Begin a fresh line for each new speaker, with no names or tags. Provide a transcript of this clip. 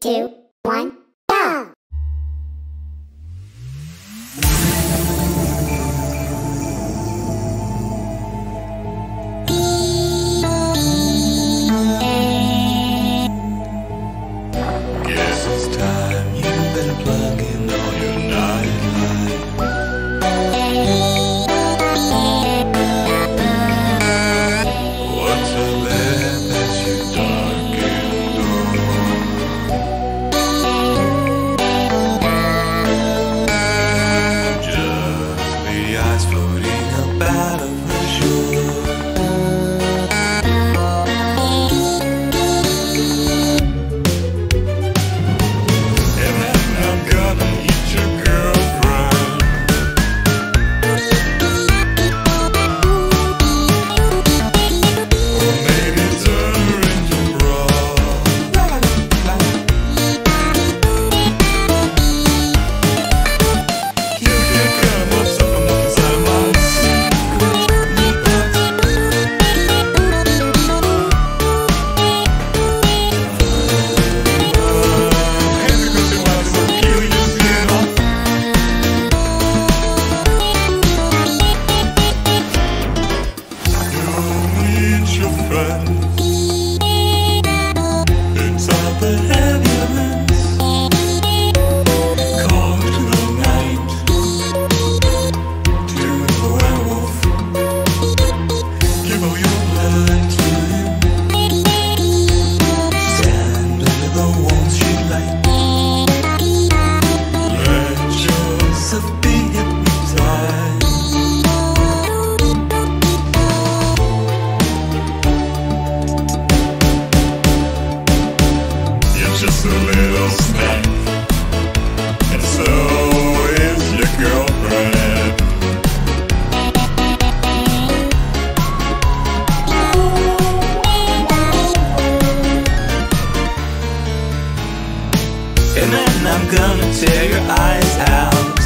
two, one, go!
Guess it's time you better plug in all your night light. children It's a little snack. And so is your girlfriend. And then I'm gonna tear your eyes out.